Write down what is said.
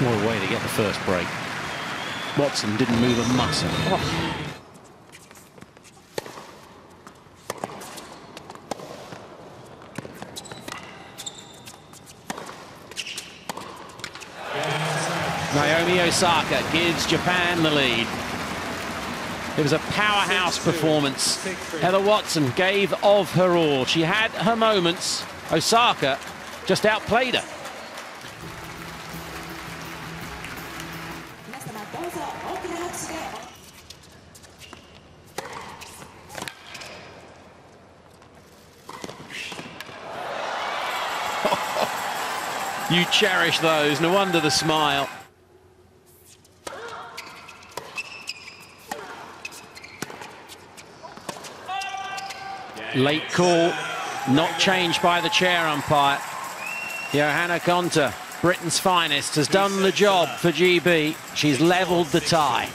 What a way to get the first break. Watson didn't move a muscle. Oh. Naomi Osaka gives Japan the lead. It was a powerhouse performance. Heather Watson gave of her all. She had her moments. Osaka just outplayed her. you cherish those. No wonder the smile. Late call, not changed by the chair umpire. Johanna Konta, Britain's finest, has done the job for GB. She's levelled the tie.